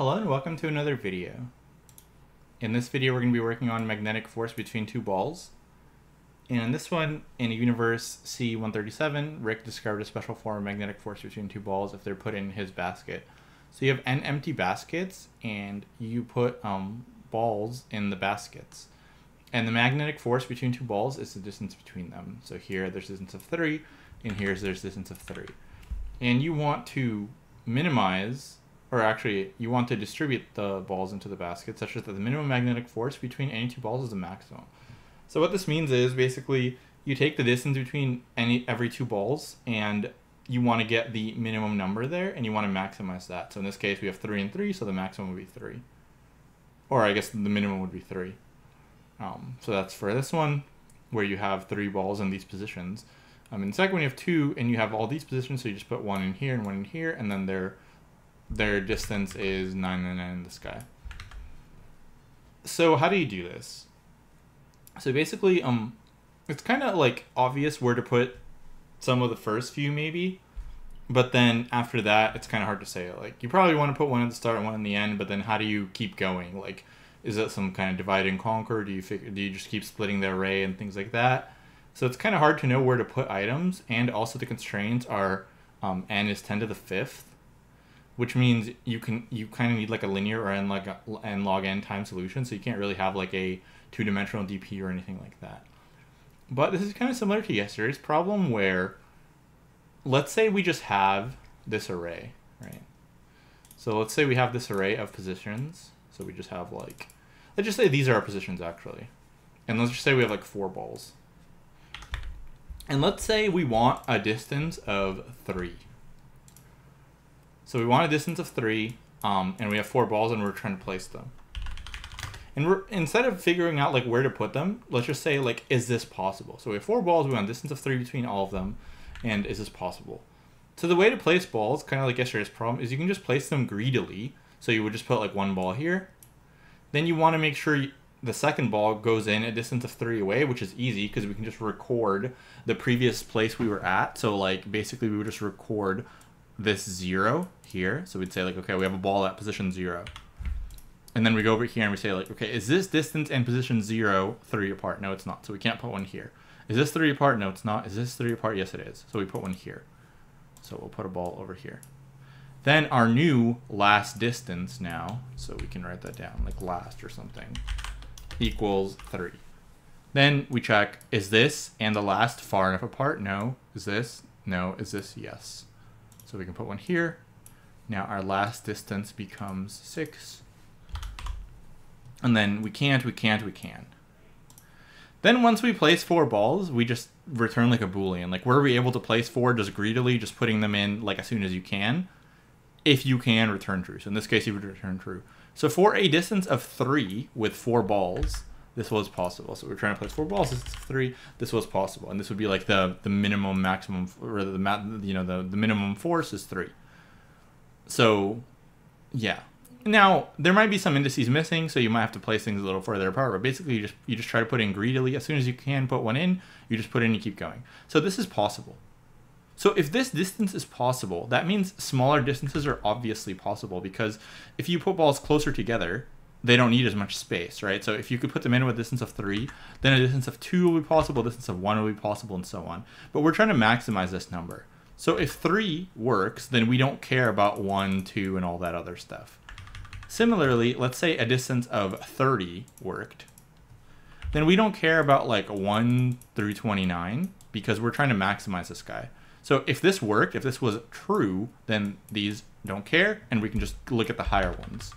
Hello and welcome to another video. In this video we're going to be working on magnetic force between two balls. And in this one, in Universe C-137, Rick discovered a special form of magnetic force between two balls if they're put in his basket. So you have n empty baskets and you put um, balls in the baskets. And the magnetic force between two balls is the distance between them. So here there's distance of 3 and here's there's distance of 3. And you want to minimize or actually you want to distribute the balls into the basket such that the minimum magnetic force between any two balls is the maximum. So what this means is basically you take the distance between any every two balls and you want to get the minimum number there and you want to maximize that. So in this case we have 3 and 3 so the maximum would be 3. Or I guess the minimum would be 3. Um, so that's for this one where you have three balls in these positions. Um, in the second one you have two and you have all these positions so you just put one in here and one in here and then they're their distance is 9 and 9 in the sky. So how do you do this? So basically, um, it's kind of like obvious where to put some of the first few maybe, but then after that, it's kind of hard to say. Like you probably want to put one at the start and one in the end, but then how do you keep going? Like, is that some kind of divide and conquer? Do you figure? Do you just keep splitting the array and things like that? So it's kind of hard to know where to put items, and also the constraints are um, n is 10 to the fifth which means you can you kind of need like a linear or n like n log n time solution so you can't really have like a two-dimensional dp or anything like that. But this is kind of similar to yesterday's problem where let's say we just have this array right? So let's say we have this array of positions. So we just have like let's just say these are our positions actually. And let's just say we have like four balls. And let's say we want a distance of three so we want a distance of three, um, and we have four balls, and we're trying to place them. And we're instead of figuring out like where to put them, let's just say like, is this possible? So we have four balls. We want a distance of three between all of them, and is this possible? So the way to place balls, kind of like yesterday's problem, is you can just place them greedily. So you would just put like one ball here. Then you want to make sure you, the second ball goes in a distance of three away, which is easy because we can just record the previous place we were at. So like basically we would just record this zero here. So we'd say like, okay, we have a ball at position zero. And then we go over here and we say like, okay, is this distance and position zero three apart? No, it's not. So we can't put one here. Is this three apart? No, it's not. Is this three apart? Yes, it is. So we put one here. So we'll put a ball over here. Then our new last distance now, so we can write that down, like last or something, equals three. Then we check, is this and the last far enough apart? No. Is this? No. Is this? Yes. So we can put one here. Now our last distance becomes 6. And then we can't, we can't, we can. Then once we place four balls, we just return like a boolean. Like were we able to place four just greedily, just putting them in like as soon as you can? If you can, return true. So in this case, you would return true. So for a distance of 3 with four balls, this was possible. So we're trying to place four balls. This is three. This was possible, and this would be like the the minimum, maximum, or the you know the the minimum force is three. So, yeah. Now there might be some indices missing, so you might have to place things a little further apart. But basically, you just you just try to put in greedily as soon as you can. Put one in, you just put in, and keep going. So this is possible. So if this distance is possible, that means smaller distances are obviously possible because if you put balls closer together, they don't need as much space, right? So if you could put them in with a distance of three, then a distance of two will be possible, a distance of one will be possible, and so on. But we're trying to maximize this number. So if three works, then we don't care about one, two, and all that other stuff. Similarly, let's say a distance of 30 worked. Then we don't care about like 1 through 29 because we're trying to maximize this guy. So if this worked, if this was true, then these don't care, and we can just look at the higher ones.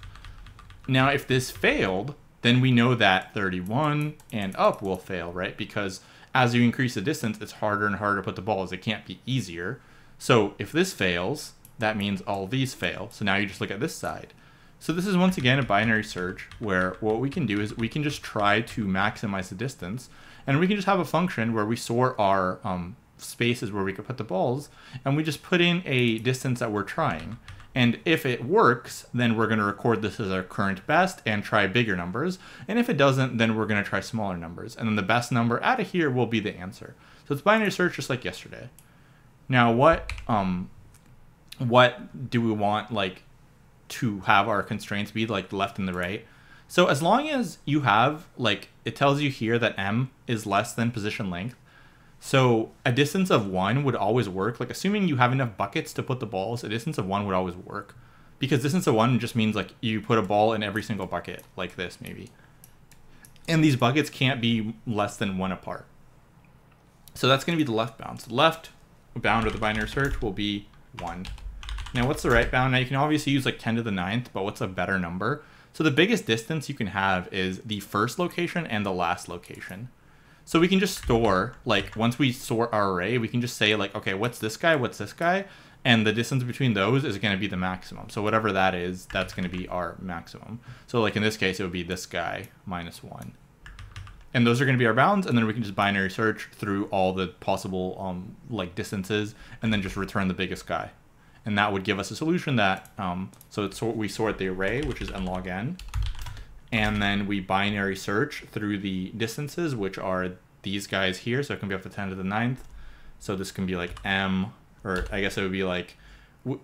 Now, if this failed, then we know that 31 and up will fail, right? Because as you increase the distance, it's harder and harder to put the balls. It can't be easier. So if this fails, that means all these fail. So now you just look at this side. So this is once again a binary search where what we can do is we can just try to maximize the distance and we can just have a function where we sort our um, spaces where we could put the balls and we just put in a distance that we're trying. And if it works, then we're going to record this as our current best and try bigger numbers. And if it doesn't, then we're going to try smaller numbers. And then the best number out of here will be the answer. So it's binary search just like yesterday. Now, what um, what do we want like to have our constraints be like the left and the right. So as long as you have like it tells you here that m is less than position length. So a distance of one would always work. Like assuming you have enough buckets to put the balls, a distance of one would always work. Because distance of one just means like you put a ball in every single bucket, like this maybe. And these buckets can't be less than one apart. So that's going to be the left bound. So the left bound of the binary search will be 1. Now what's the right bound? Now you can obviously use like 10 to the ninth, but what's a better number? So the biggest distance you can have is the first location and the last location. So we can just store, like once we sort our array, we can just say like, okay, what's this guy, what's this guy? And the distance between those is going to be the maximum. So whatever that is, that's going to be our maximum. So like in this case, it would be this guy minus 1 and those are going to be our bounds and then we can just binary search through all the possible um, like distances and then just return the biggest guy and that would give us a solution that um, so it's we sort the array which is n log n and then we binary search through the distances which are these guys here so it can be up to 10 to the ninth so this can be like m or i guess it would be like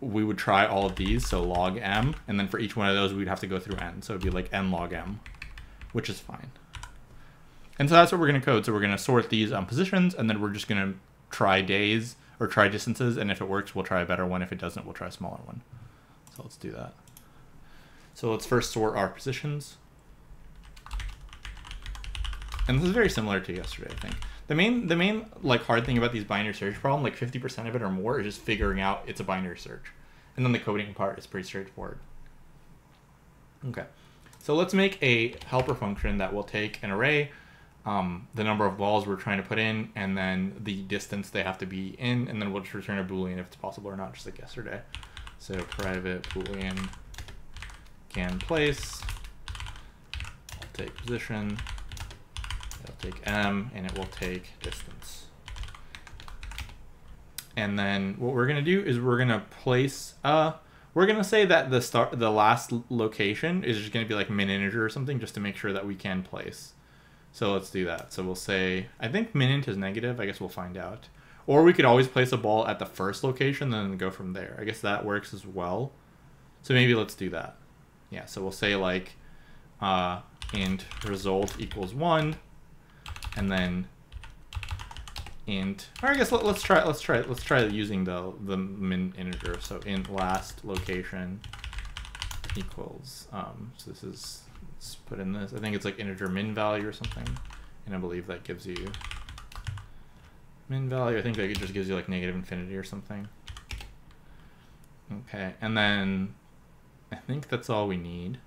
we would try all of these so log m and then for each one of those we'd have to go through n so it'd be like n log m which is fine and so that's what we're going to code. So we're going to sort these um, positions, and then we're just going to try days or try distances. And if it works, we'll try a better one. If it doesn't, we'll try a smaller one. So let's do that. So let's first sort our positions. And this is very similar to yesterday, I think. The main, the main like hard thing about these binary search problem, like 50% of it or more, is just figuring out it's a binary search. And then the coding part is pretty straightforward. Okay. So let's make a helper function that will take an array um, the number of balls we're trying to put in, and then the distance they have to be in, and then we'll just return a boolean if it's possible or not, just like yesterday. So private boolean can place. I'll take position. It'll take m, and it will take distance. And then what we're gonna do is we're gonna place. Uh, we're gonna say that the start, the last location is just gonna be like min integer or something, just to make sure that we can place. So let's do that. So we'll say, I think minint is negative. I guess we'll find out. Or we could always place a ball at the first location, and then go from there. I guess that works as well. So maybe let's do that. Yeah, so we'll say like uh, int result equals one, and then int. Or I guess let, us try. Let's try. Let's try using the the min integer. So int last location equals. Um, so this is Let's put in this. I think it's like integer min value or something. And I believe that gives you min value. I think that it just gives you like negative infinity or something. Okay, and then I think that's all we need.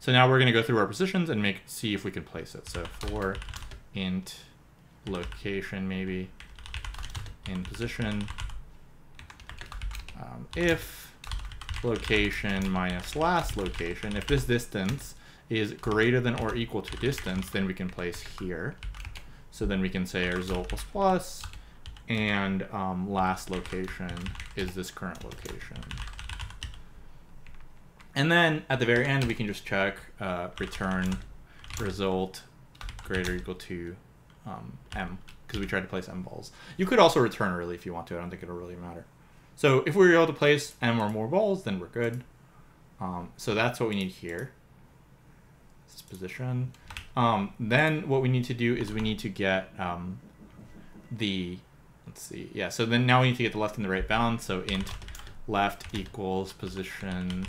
So now we're going to go through our positions and make see if we can place it. So for int location maybe in position um, if location minus last location if this distance is greater than or equal to distance, then we can place here. So then we can say result plus plus, and um, last location is this current location. And then at the very end, we can just check uh, return result greater or equal to um, m, because we tried to place m balls. You could also return early if you want to. I don't think it'll really matter. So if we were able to place m or more balls, then we're good. Um, so that's what we need here position. Um, then what we need to do is we need to get um, the, let's see, yeah, so then now we need to get the left and the right bound. So int left equals position.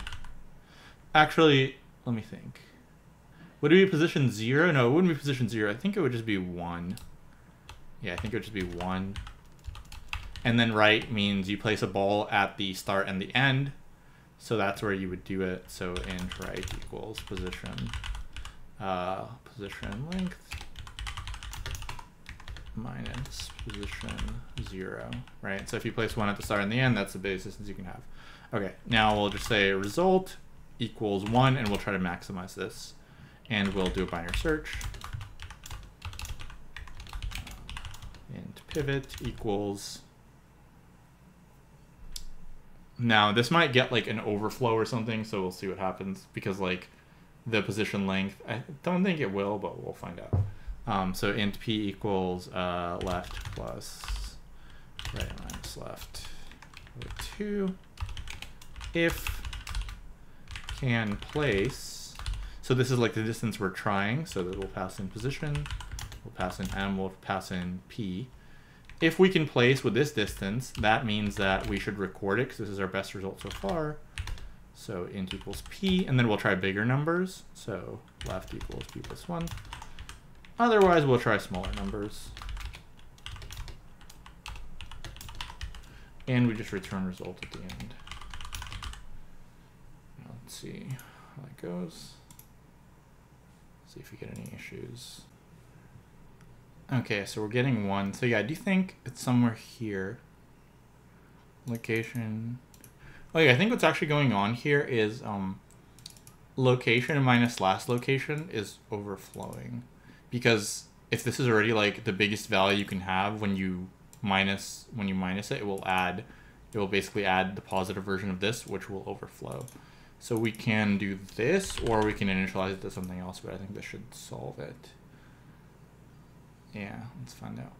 Actually, let me think. Would it be position zero? No, it wouldn't be position zero. I think it would just be one. Yeah, I think it would just be one. And then right means you place a ball at the start and the end. So that's where you would do it. So int right equals position uh, position length minus position zero, right? So if you place one at the start and the end, that's the biggest distance you can have. Okay, now we'll just say result equals one, and we'll try to maximize this. And we'll do a binary search. And pivot equals now this might get like an overflow or something, so we'll see what happens because like the position length. I don't think it will, but we'll find out. Um, so int p equals uh, left plus right minus left 2 if can place, so this is like the distance we're trying, so that we'll pass in position, we'll pass in M, we'll pass in P. If we can place with this distance, that means that we should record it because this is our best result so far. So int equals P, and then we'll try bigger numbers. So left equals P plus one. Otherwise, we'll try smaller numbers. And we just return result at the end. Let's see how that goes. See if we get any issues. Okay, so we're getting one. So yeah, I do think it's somewhere here. Location. Oh yeah, I think what's actually going on here is um, location minus last location is overflowing. Because if this is already like the biggest value you can have when you minus when you minus it, it will add it will basically add the positive version of this, which will overflow. So we can do this, or we can initialize it to something else, but I think this should solve it. Yeah, let's find out.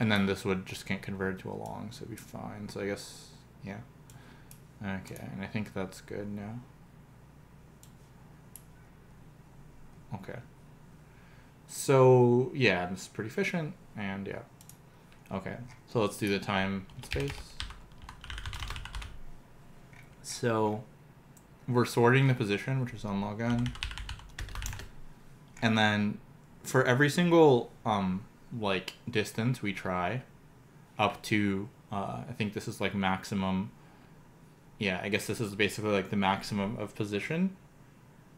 And then this would just get converted to a long, so it'd be fine. So I guess, yeah. Okay, and I think that's good now. Okay. So, yeah, this is pretty efficient, and yeah. Okay, so let's do the time space. So, we're sorting the position, which is O n log n. And then for every single um like distance we try up to uh, I think this is like maximum. Yeah I guess this is basically like the maximum of position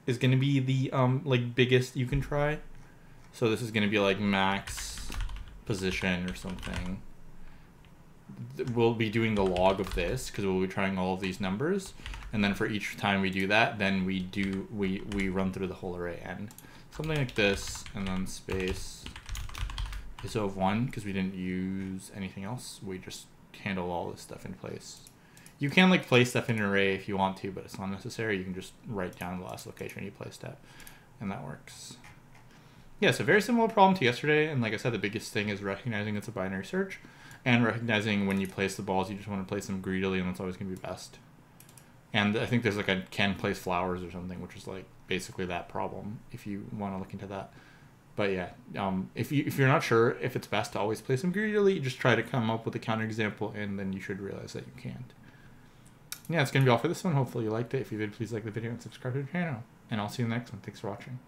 is going to be the um like biggest you can try. So this is going to be like max position or something we'll be doing the log of this because we'll be trying all of these numbers and then for each time we do that then we do we we run through the whole array n something like this, and then space is O of one, because we didn't use anything else. We just handle all this stuff in place. You can like place stuff in an array if you want to, but it's not necessary. You can just write down the last location you placed at, and that works. Yeah, so very similar problem to yesterday, and like I said, the biggest thing is recognizing it's a binary search, and recognizing when you place the balls, you just want to place them greedily, and that's always going to be best. And I think there's like a can place flowers or something, which is like basically that problem if you want to look into that. But yeah, um, if you if you're not sure if it's best to always place them greedily, just try to come up with a counterexample, and then you should realize that you can't. Yeah, it's gonna be all for this one. Hopefully you liked it. If you did, please like the video and subscribe to the channel. And I'll see you in the next one. Thanks for watching.